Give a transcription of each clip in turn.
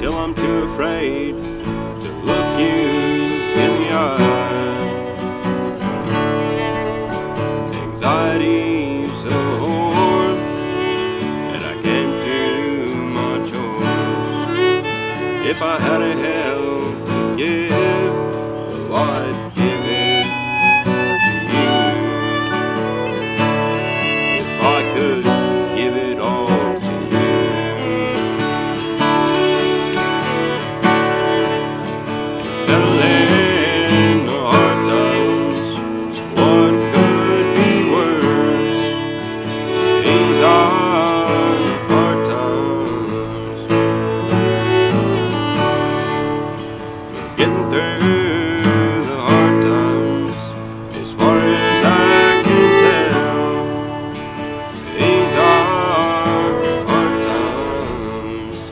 till I'm too afraid to look you in the eye. Anxiety's a horn, and I can't do my chores. If I had a hell to give, well, I'd through the hard times, as far as I can tell. These are hard times.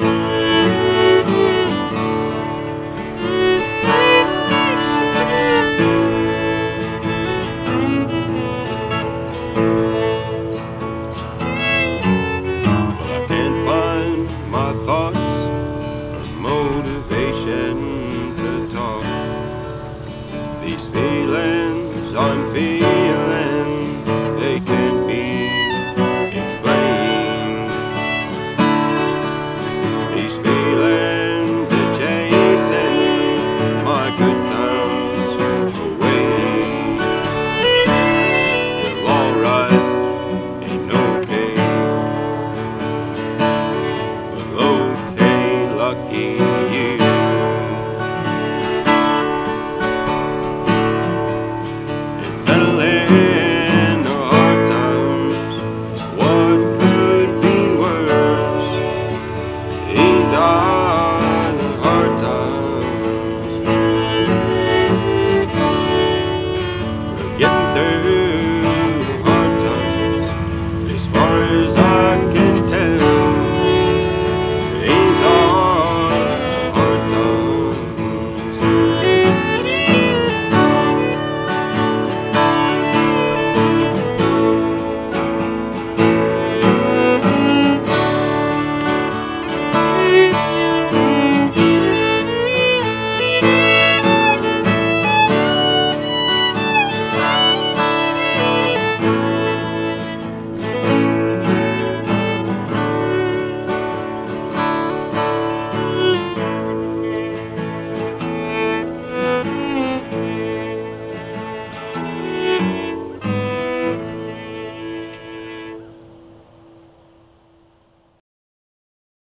lucky you. It's settling the hard times. What could be worse? These are the hard times. We're getting through the hard times as far as I.